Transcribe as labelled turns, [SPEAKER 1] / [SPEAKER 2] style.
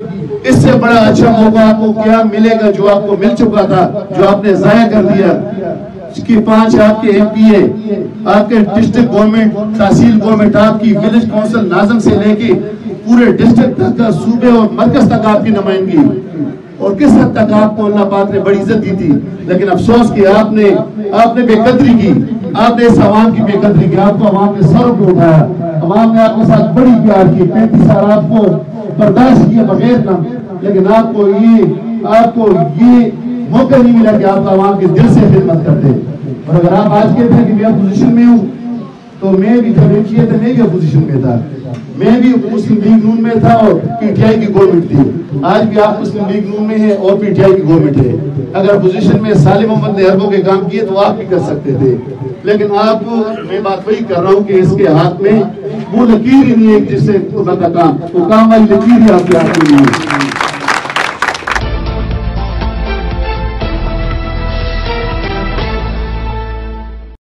[SPEAKER 1] इससे बड़ा अच्छा मौका आपको क्या मिलेगा जो आपको मिल चुका था, जो आपने जाया कर दिया? कि पाँच आपके एमपीए आपके डिस्ट्रिक्ट गवर्नमेंट तहसील गवर्नमेंट आपकी विलेज काउंसिल नाजम से लेके पूरे डिस्ट्रिक्ट तक का सूबे और मरकज तक आपकी नुमाइंदगी। और किस हद तक आपको अल्लाह पाक ने बड़ी इज़्ज़त दी थी? लेकिन अफसोस कि आपने आपने बेकदरी की। आपने इस आवाम की बेकदरी की। आपको आवाम ने सर पे उठाया। आवाम ने आपके साथ बड़ी प्यार की। पैंतीस साल आपको बर्दाश्त किए बगैर ना। लेकिन आपको ये आपको ये मौका नहीं मिला कि आप आवाम के दिल से खिदमत करते। और अगर आप आज कहते हैं कि मैं अपोजिशन में हूँ तो मैं भी जब किए थे, मैं भी अपोजिशन में था। मैं भी मुस्लिम लीग नून में था और पीटीआई की गवर्नमेंट थी। आज भी आप मुस्लिम लीग नून में है और पीटीआई की गवर्नमेंट है। अगर अपोजिशन में सालिम मोहम्मद ने अरबों के काम किए तो आप भी कर सकते थे। लेकिन आप मैं बात वही कर रहा हूँ कि इसके हाथ में वो लकीर ही नहीं है जिससे बंदा काम वो काम वाली लकीर